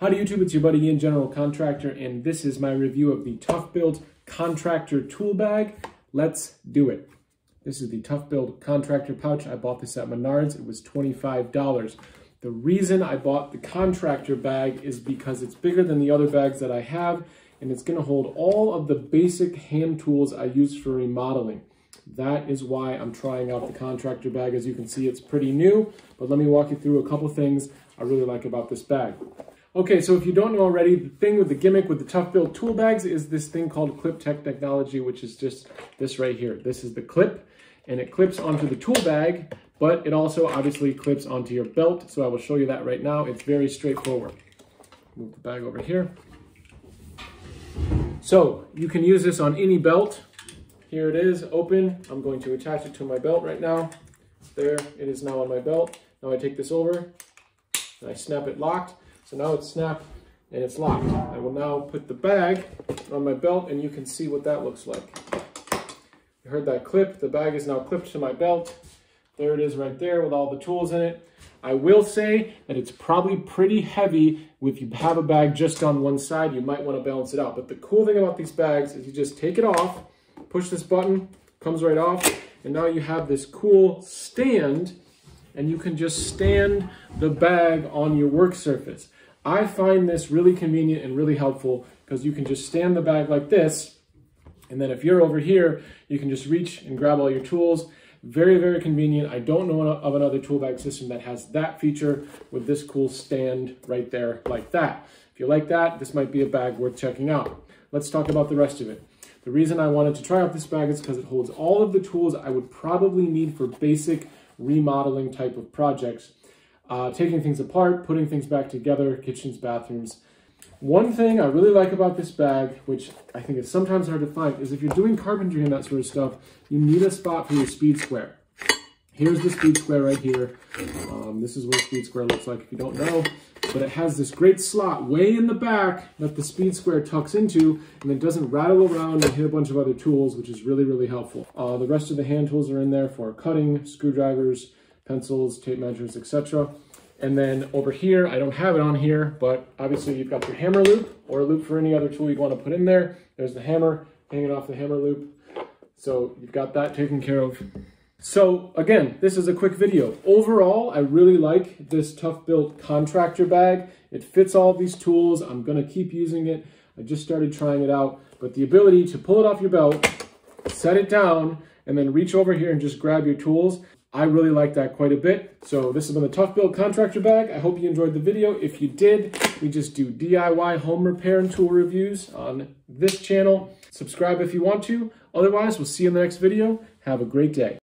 Howdy YouTube, it's your buddy Ian, General Contractor, and this is my review of the ToughBuilt Contractor Tool Bag. Let's do it. This is the ToughBuilt Contractor Pouch. I bought this at Menards. It was $25. The reason I bought the Contractor Bag is because it's bigger than the other bags that I have, and it's gonna hold all of the basic hand tools I use for remodeling. That is why I'm trying out the Contractor Bag. As you can see, it's pretty new, but let me walk you through a couple things I really like about this bag. Okay, so if you don't know already, the thing with the gimmick with the ToughBuilt tool bags is this thing called clip tech technology, which is just this right here. This is the clip, and it clips onto the tool bag, but it also obviously clips onto your belt. So I will show you that right now. It's very straightforward. Move the bag over here. So you can use this on any belt. Here it is, open. I'm going to attach it to my belt right now. There, it is now on my belt. Now I take this over, and I snap it locked. So now it's snapped and it's locked. I will now put the bag on my belt and you can see what that looks like. You heard that clip. The bag is now clipped to my belt. There it is right there with all the tools in it. I will say that it's probably pretty heavy if you have a bag just on one side. You might want to balance it out. But the cool thing about these bags is you just take it off, push this button, comes right off, and now you have this cool stand and you can just stand the bag on your work surface. I find this really convenient and really helpful because you can just stand the bag like this. And then if you're over here, you can just reach and grab all your tools. Very, very convenient. I don't know of another tool bag system that has that feature with this cool stand right there like that. If you like that, this might be a bag worth checking out. Let's talk about the rest of it. The reason I wanted to try out this bag is because it holds all of the tools I would probably need for basic remodeling type of projects uh, taking things apart, putting things back together, kitchens, bathrooms. One thing I really like about this bag, which I think is sometimes hard to find, is if you're doing carpentry and that sort of stuff, you need a spot for your speed square. Here's the speed square right here. Um, this is what a speed square looks like if you don't know. But it has this great slot way in the back that the speed square tucks into and it doesn't rattle around and hit a bunch of other tools, which is really, really helpful. Uh, the rest of the hand tools are in there for cutting, screwdrivers, pencils, tape measures, etc. And then over here, I don't have it on here, but obviously you've got your hammer loop or a loop for any other tool you want to put in there. There's the hammer hanging off the hammer loop. So you've got that taken care of. So again, this is a quick video. Overall, I really like this Tough Built contractor bag. It fits all these tools. I'm gonna keep using it. I just started trying it out, but the ability to pull it off your belt, set it down, and then reach over here and just grab your tools I really like that quite a bit. So this has been the Tough Built Contractor Bag. I hope you enjoyed the video. If you did, we just do DIY home repair and tool reviews on this channel. Subscribe if you want to. Otherwise, we'll see you in the next video. Have a great day.